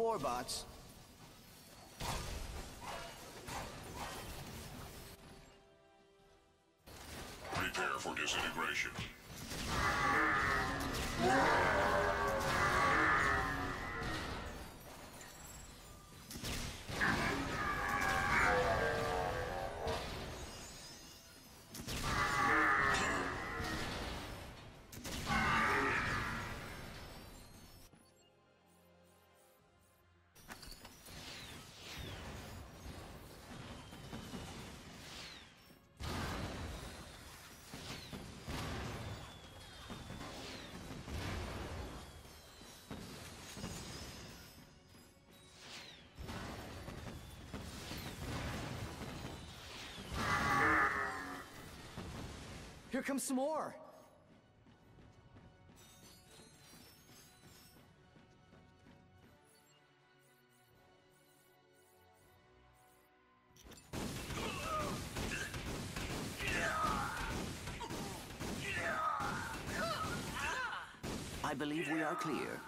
Warbots. Here comes some more. I believe we are clear.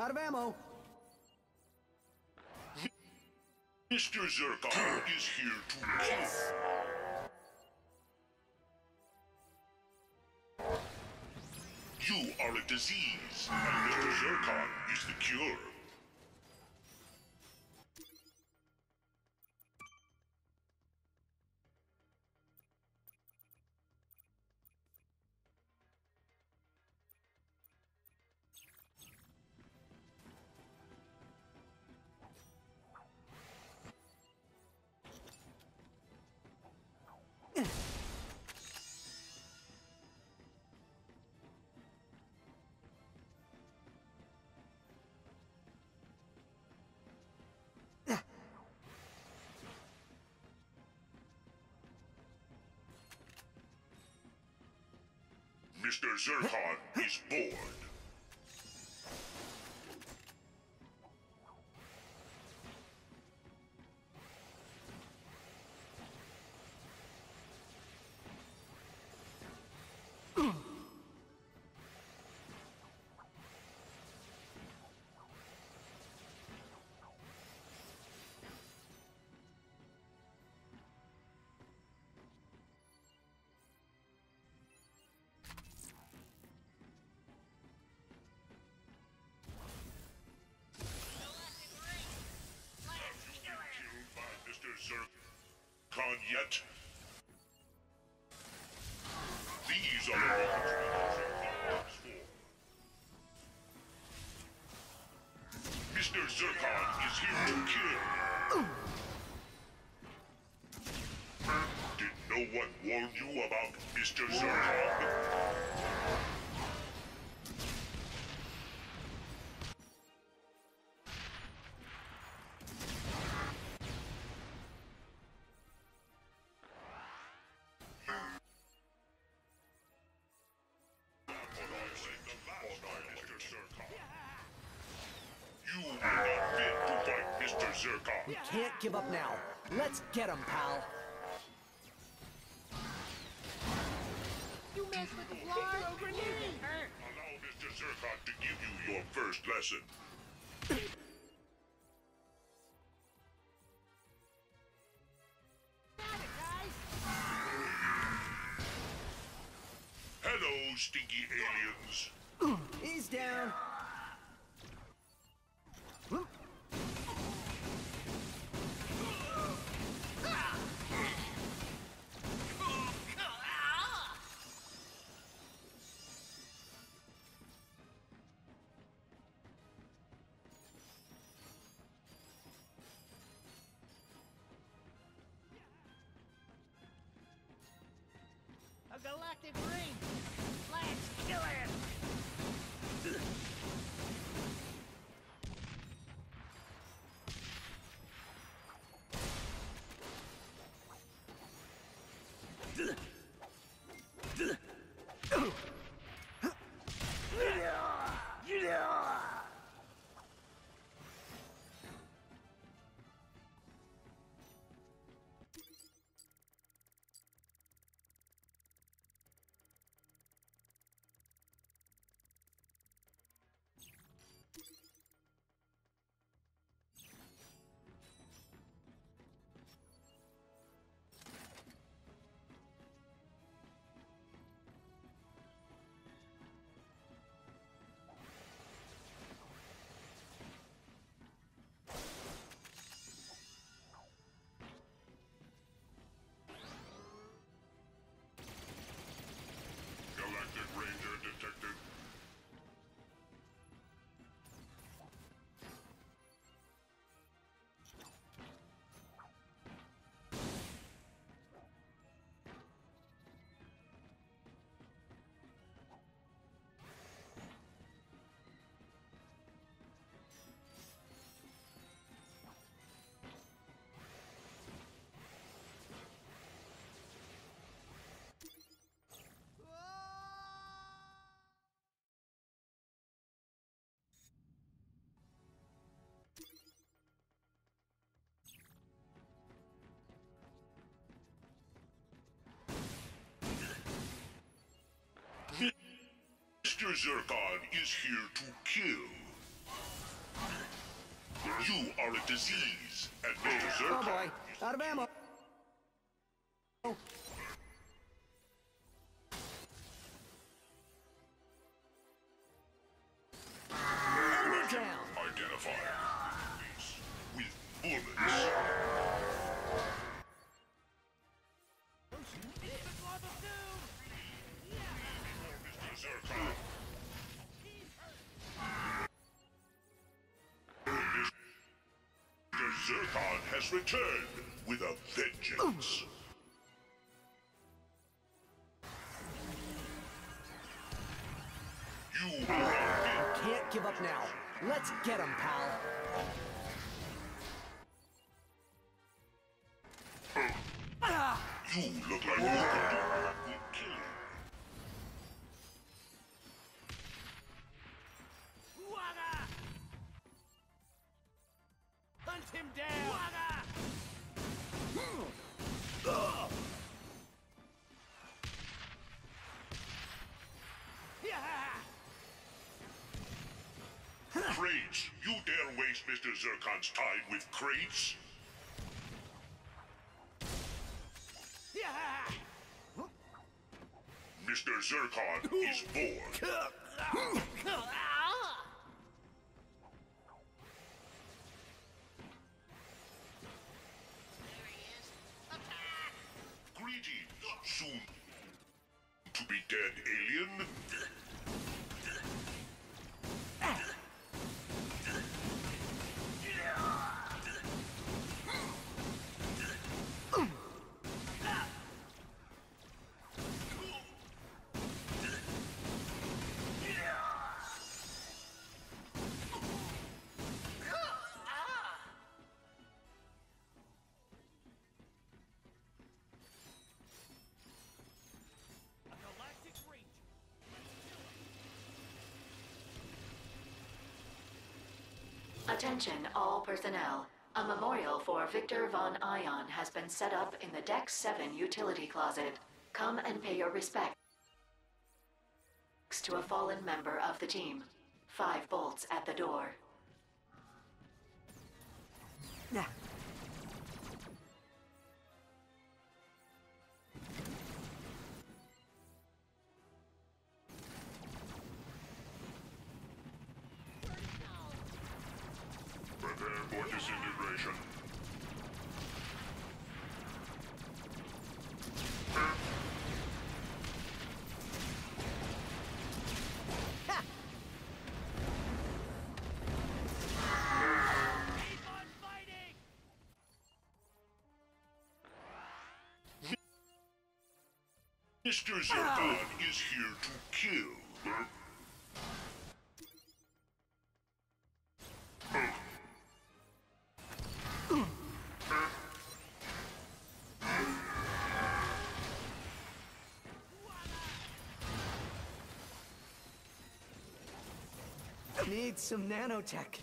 Out of ammo. Mr. Zurkon is here to kill. You are a disease, and Mr. Zurkon is the cure. Mr. Zurkon is bored. Did no one warn you about Mr. Zurkon? You Mr. Zurkon. We can't give up now. Let's get him, pal. You mess with the fly, grenade! Allow Mr. Zurkon to give you your first lesson. Hello, stinky aliens. He's down. Galactic ring. Let's kill it. Mr. Zurkon is here to kill. You are a disease, and Mr. Oh Zurkon boy, out of ammo. Returned with a vengeance. You Can't give up now. Let's get him, pal. You look like you You dare waste Mr. Zurkon's time with crates? Yeah! Mr. Zurkon is born. Attention all personnel. A memorial for Victor von Ion has been set up in the Deck 7 utility closet. Come and pay your respects to a fallen member of the team. Five bolts at the door. Nah. For disintegration. Mr. Zurkon is here to kill. Some nanotech.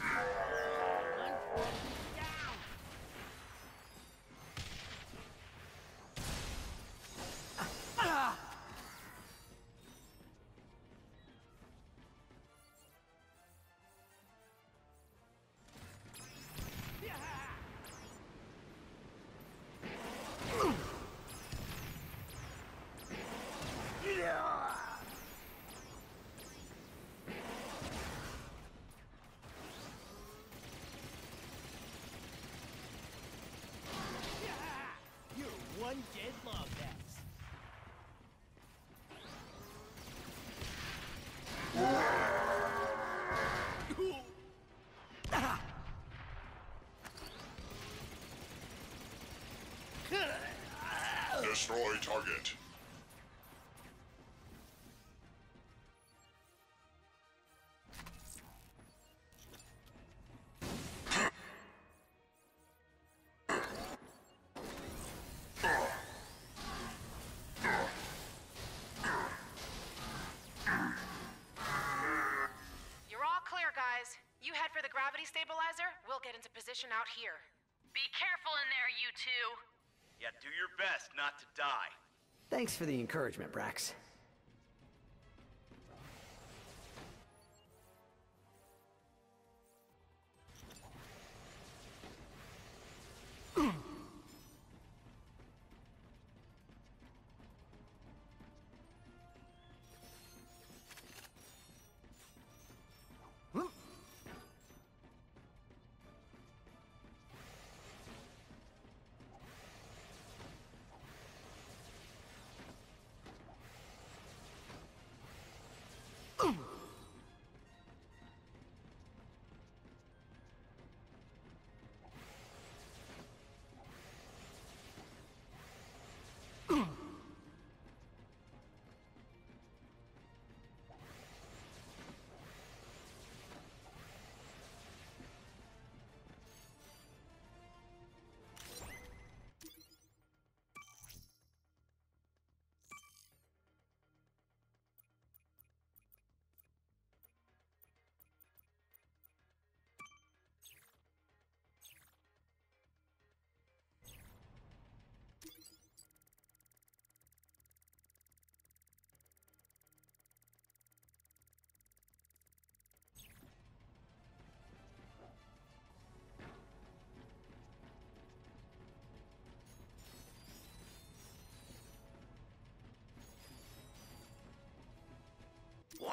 Destroy target. You're all clear, guys. You head for the gravity stabilizer. We'll get into position out here. Be careful in there, you two. Yeah, do your best not to die. Thanks for the encouragement, Brax.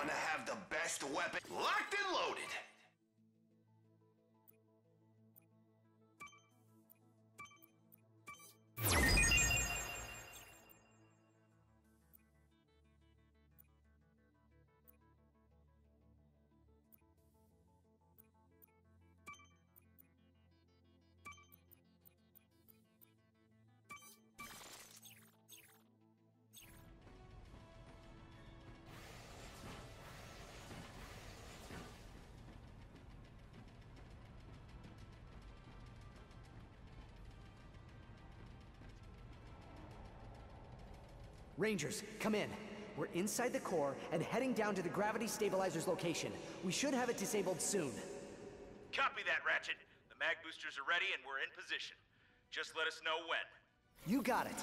Want to have the best weapon locked and loaded. Rangers, come in. We're inside the core and heading down to the gravity stabilizer's location. We should have it disabled soon. Copy that, Ratchet. The mag boosters are ready and we're in position. Just let us know when. You got it.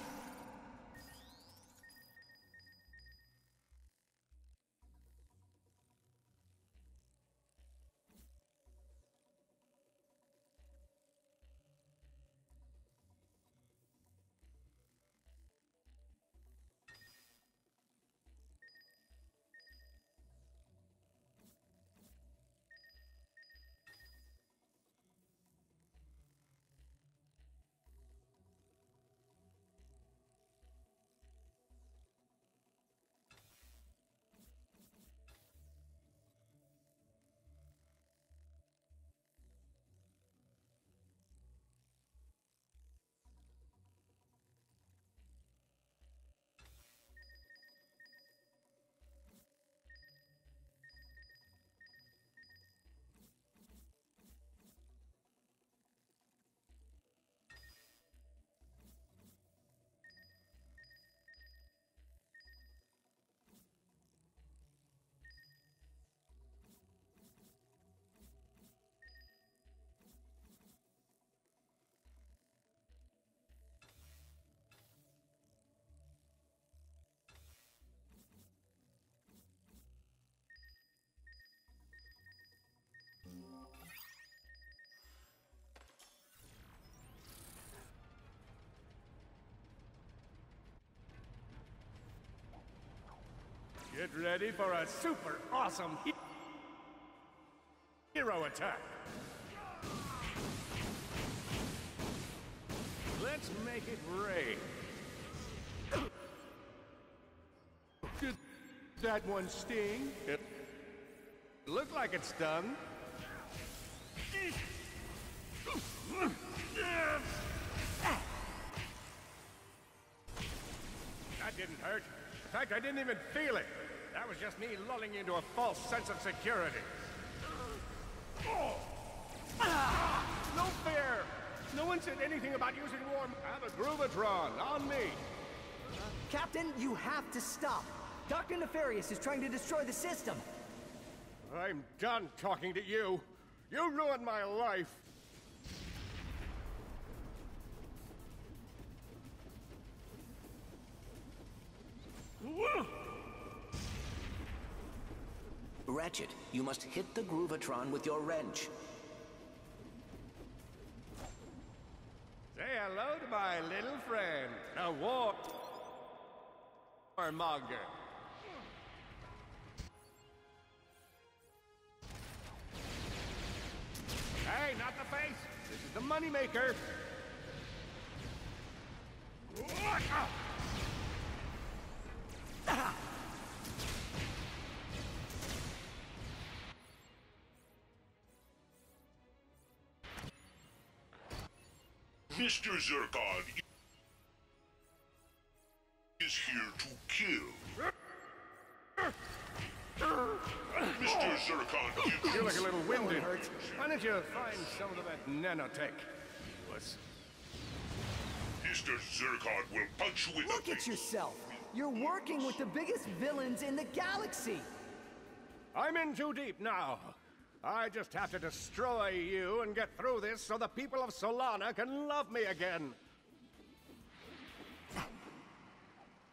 Get ready for a super awesome he- hero attack. Let's make it rain. Did that one sting? It looked like it's done. That didn't hurt. In fact, I didn't even feel it. That was just me lulling you into a false sense of security. Oh. Ah! No fair! No one said anything about using warm... I have a Groovatron, on me! Captain, you have to stop. Dr. Nefarious is trying to destroy the system. I'm done talking to you. You ruined my life. Ratchet, you must hit the Groovatron with your wrench. Say hello to my little friend, a war... warmonger. Hey, not the face! This is the moneymaker! Mr. Zurkon is here to kill. Mr. Zurkon, you You look a little winded. Why don't you find some of that nanotech? Was Mr. Zurkon will punch you in Look the at face. yourself. You're working with the biggest villains in the galaxy. I'm in too deep now. I just have to destroy you and get through this so the people of Solana can love me again.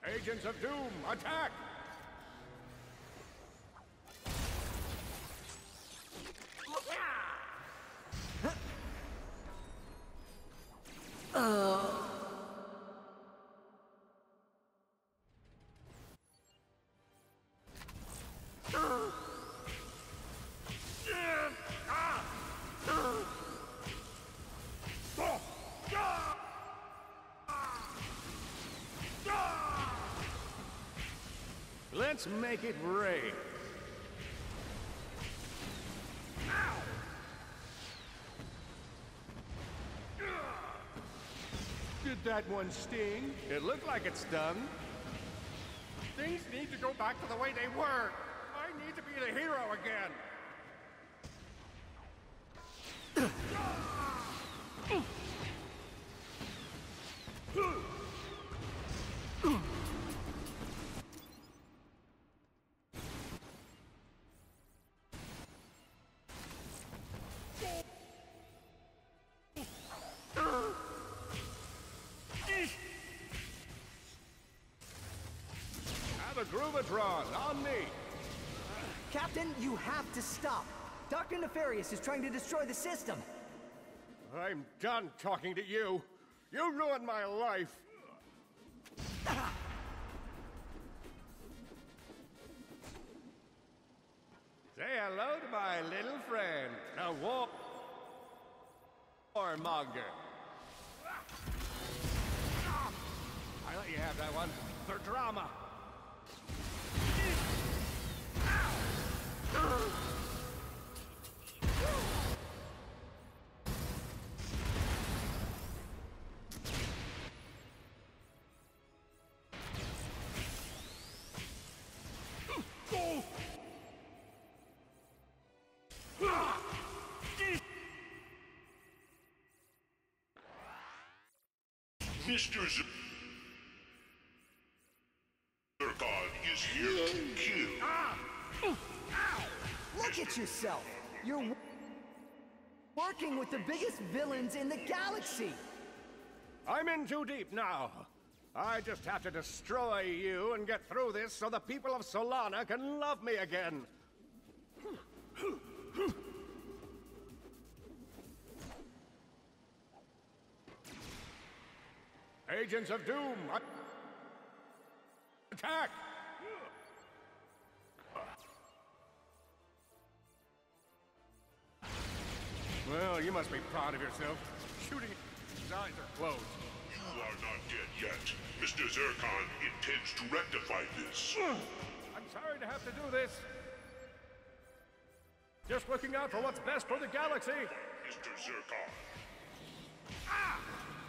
Agents of Doom, attack! Oh. Let's make it rain. Did that one sting? It looked like it's done. Things need to go back to the way they were. I need to be the hero again. Groovatron on me. Captain, you have to stop. Dr. Nefarious is trying to destroy the system. I'm done talking to you. You ruined my life. Say hello to my little friend, a war... warmonger. I let you have that one for drama. Mr. Z- Zurkon is here to kill. Look at yourself. You're w- working with the biggest villains in the galaxy. I'm in too deep now. I just have to destroy you and get through this so the people of Solana can love me again. Agents of Doom! Uh, attack! Well, you must be proud of yourself. Shooting, his eyes are closed. You are not dead yet. Mr. Zurkon intends to rectify this. I'm sorry to have to do this. Just looking out for what's best for the galaxy. Mr. Zurkon. Ah!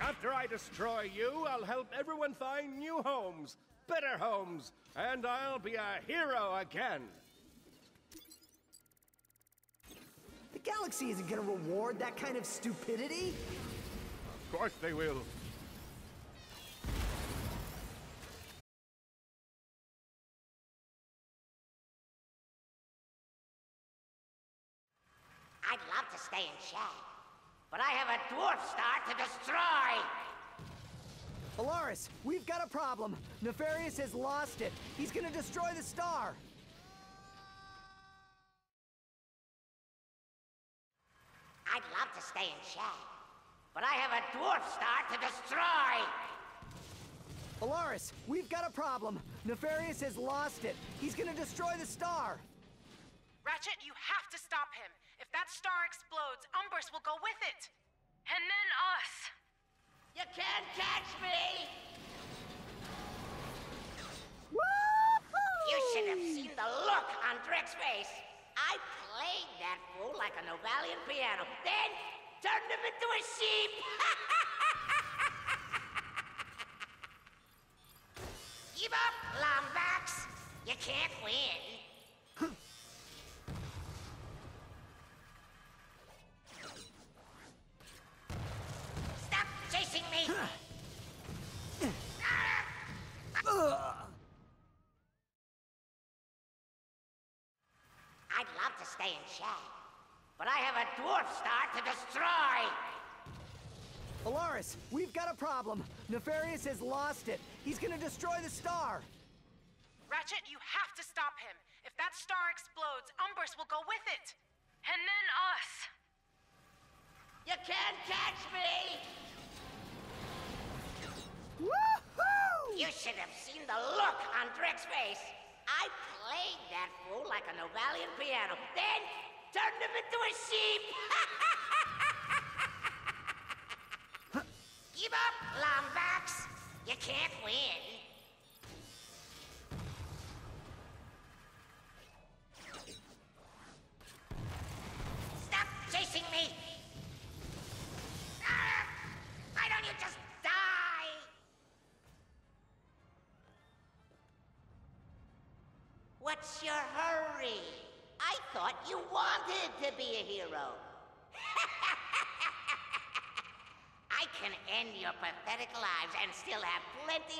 After I destroy you, I'll help everyone find new homes, better homes, and I'll be a hero again. The galaxy isn't gonna reward that kind of stupidity. Of course they will. I'd love to stay and chat, but I have a dwarf star to destroy! Elaris, we've got a problem. Nefarious has lost it. He's gonna destroy the star. I'd love to stay and chat, but I have a dwarf star to destroy! Elaris, we've got a problem. Nefarious has lost it. He's gonna destroy the star. Ratchet, you have to stop him. If that star explodes, Umbrus will go with it. And then us. You can't catch me! You should have seen the look on Drek's face. I played that fool like a Novalian piano, then turned him into a sheep! Give up, Lombax! You can't win. Nefarious has lost it. He's gonna destroy the star. Ratchet, you have to stop him. If that star explodes, Umbrus will go with it. And then us. You can't catch me! Woohoo! You should have seen the look on Drek's face. I played that fool like a Novalian piano, then turned him into a sheep. Give up, Lombax. You can't win.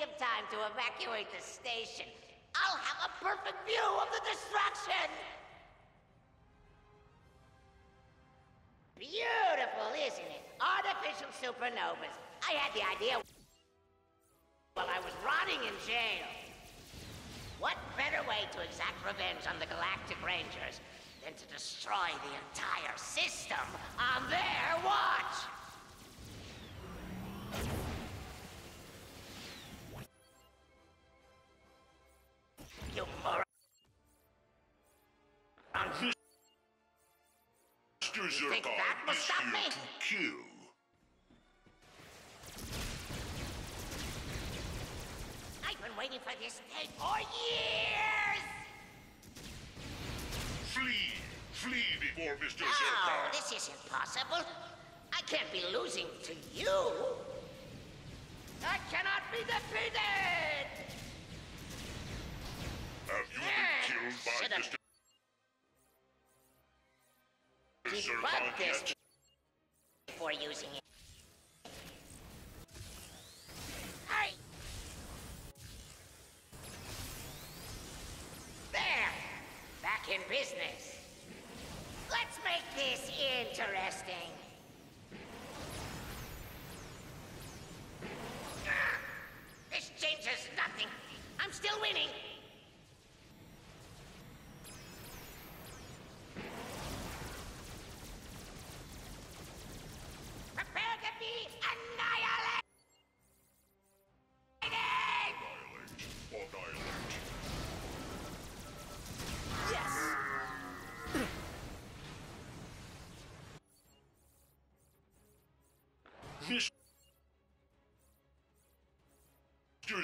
Of time to evacuate the station. I'll have a perfect view of the destruction! Beautiful, isn't it? Artificial supernovas. I had the idea while I was rotting in jail. What better way to exact revenge on the Galactic Rangers than to destroy the entire system on their watch? You think that will stop me? to kill. I've been waiting for this day for years! Flee! Flee before Mr. No, Zurkon! this isn't possible. I can't be losing to you. I cannot be defeated! Have you been killed by. Mr. This before using it.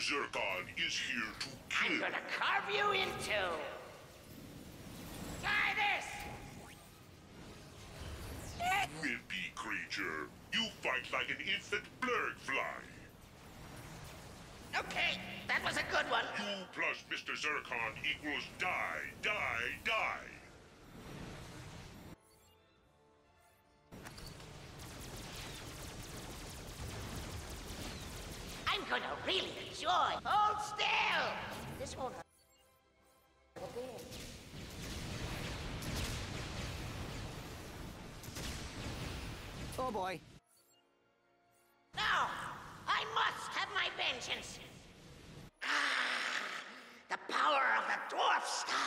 Zurkon is here to kill. I'm gonna carve you in two. Try this! Wimpy creature. You fight like an infant blurred fly. Okay, that was a good one. You plus Mr. Zurkon equals die, die, die. I'm gonna really enjoy. Hold still! This won't hurt. Oh boy. No! I must have my vengeance! Ah, the power of the Dwarf Star!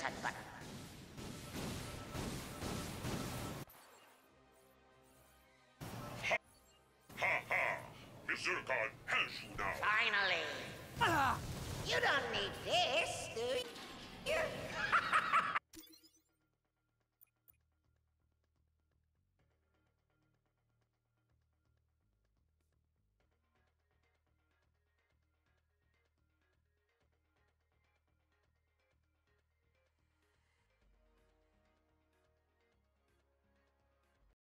Where's the reset button? Ha ha! Miss Zurkon has you now. Finally! Ah, you don't need this, do